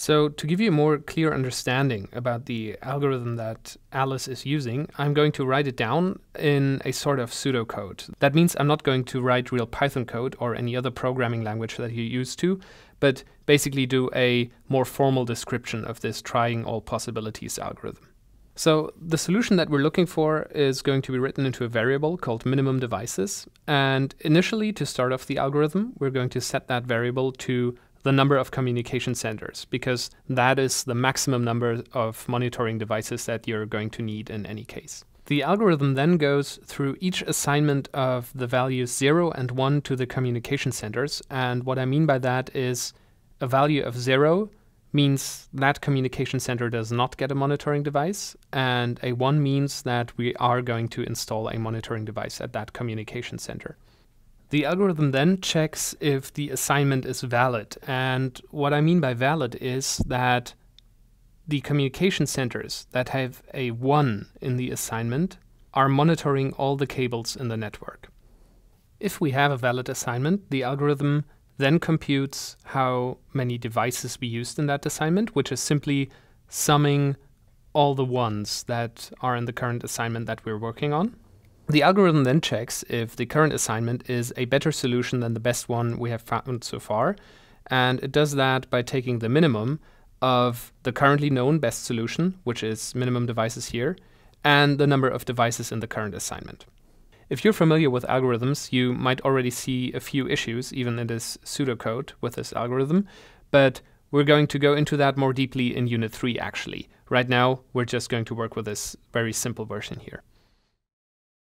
So to give you a more clear understanding about the algorithm that Alice is using, I'm going to write it down in a sort of pseudocode. That means I'm not going to write real Python code or any other programming language that you're used to, but basically do a more formal description of this trying all possibilities algorithm. So the solution that we're looking for is going to be written into a variable called minimum devices. And initially, to start off the algorithm, we're going to set that variable to the number of communication centers because that is the maximum number of monitoring devices that you're going to need in any case. The algorithm then goes through each assignment of the values 0 and 1 to the communication centers. And what I mean by that is a value of 0 means that communication center does not get a monitoring device, and a 1 means that we are going to install a monitoring device at that communication center. The algorithm then checks if the assignment is valid. And what I mean by valid is that the communication centers that have a 1 in the assignment are monitoring all the cables in the network. If we have a valid assignment, the algorithm then computes how many devices we used in that assignment, which is simply summing all the ones that are in the current assignment that we're working on. The algorithm then checks if the current assignment is a better solution than the best one we have found so far, and it does that by taking the minimum of the currently known best solution, which is minimum devices here, and the number of devices in the current assignment. If you're familiar with algorithms, you might already see a few issues, even in this pseudocode with this algorithm, but we're going to go into that more deeply in Unit 3 actually. Right now, we're just going to work with this very simple version here.